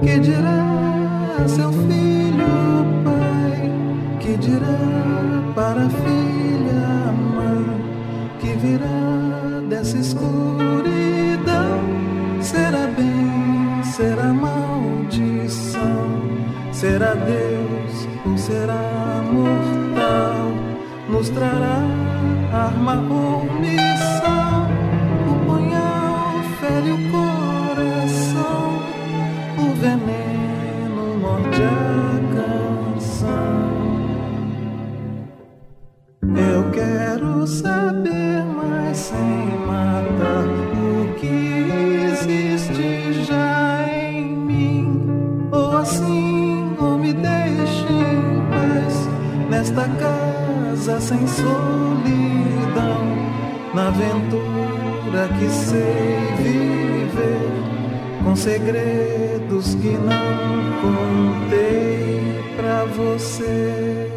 Que dirá seu filho, pai? Que dirá para a filha, mãe? Que virá dessa escuridão? Será bem, será maldição? Será Deus ou será mortal? Nos trará arma ou missão? O punhal fere o coração, canção. Eu quero saber, mas sem matar o que existe já em mim. Ou assim, ou me deixe em paz nesta casa sem solidão, na aventura que sei viver, com segredos que não contei pra você.